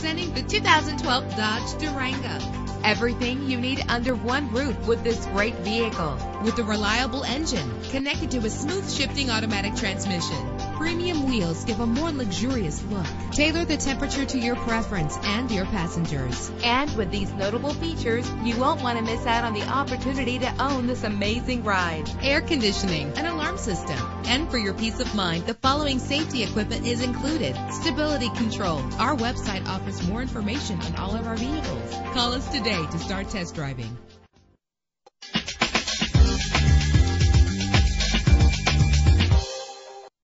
2012 Dodge Durango. Everything you need under one roof with this great vehicle. With a reliable engine connected to a smooth shifting automatic transmission. Premium wheels give a more luxurious look. Tailor the temperature to your preference and your passengers. And with these notable features, you won't want to miss out on the opportunity to own this amazing ride. Air conditioning, an alarm system. And for your peace of mind, the following safety equipment is included. Stability control. Our website offers more information on all of our vehicles. Call us today to start test driving.